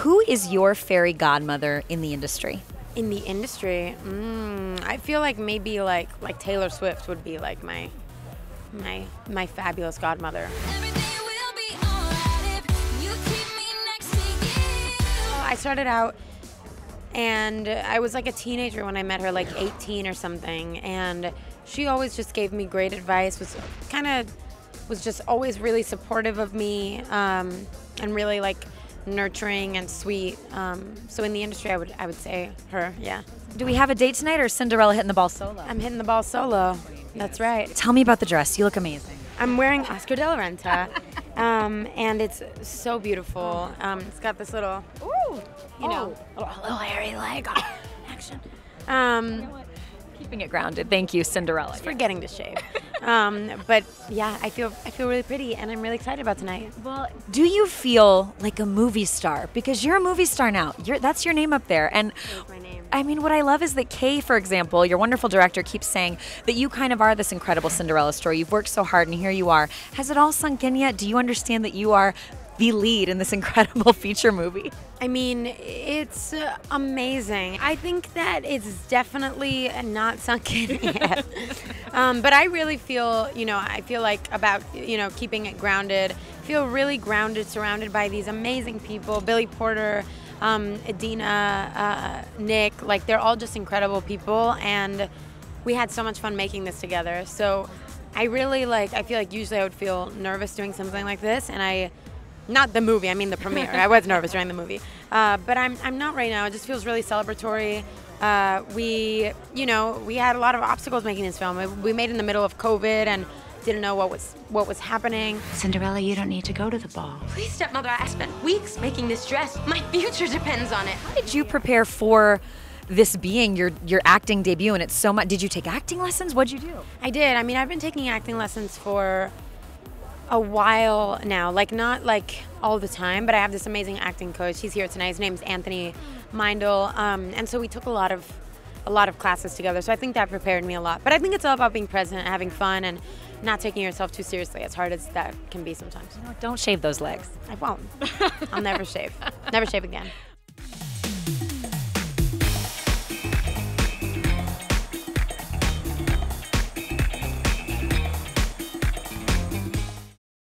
Who is your fairy godmother in the industry? In the industry, mm, I feel like maybe like like Taylor Swift would be like my my my fabulous godmother. I started out and I was like a teenager when I met her, like 18 or something, and she always just gave me great advice. Was kind of was just always really supportive of me, um, and really like nurturing and sweet. Um, so in the industry, I would I would say her. Yeah. Do we have a date tonight, or Cinderella hitting the ball solo? I'm hitting the ball solo. That's right. Tell me about the dress. You look amazing. I'm wearing Oscar de la Renta, um, and it's so beautiful. Um, it's got this little, ooh, you know, Oh. little, little hairy leg action. Um, Keeping it grounded. Thank you, Cinderella. forgetting to shave. Um, but yeah, I feel I feel really pretty, and I'm really excited about tonight. Well, do you feel like a movie star? Because you're a movie star now. You're, that's your name up there. And. I mean, what I love is that Kay, for example, your wonderful director, keeps saying that you kind of are this incredible Cinderella story. You've worked so hard, and here you are. Has it all sunk in yet? Do you understand that you are the lead in this incredible feature movie? I mean, it's uh, amazing. I think that it's definitely not sunk in yet. um, but I really feel, you know, I feel like about, you know, keeping it grounded. feel really grounded, surrounded by these amazing people. Billy Porter, um, Idina, uh, Nick, like they're all just incredible people. And we had so much fun making this together. So I really like, I feel like usually I would feel nervous doing something like this. And I, not the movie, I mean the premiere. I was nervous during the movie. Uh, but I'm, I'm not right now. It just feels really celebratory. Uh, we, you know, we had a lot of obstacles making this film. We- We made it in the middle of COVID and didn't know what was what was happening. Cinderella, you don't need to go to the ball. Please, stepmother, I spent weeks making this dress. My future depends on it. How did you prepare for this being your your acting debut? And it's so much. Did you take acting lessons? What'd you do? I did. I mean, I've been taking acting lessons for a while now. Like not like all the time, but I have this amazing acting coach. He's here tonight. His name's Anthony Meindl, um, and so we took a lot of a lot of classes together. So I think that prepared me a lot. But I think it's all about being present, and having fun, and not taking yourself too seriously, as hard as that can be sometimes. Don't shave those legs. I won't. I'll never shave. Never shave again.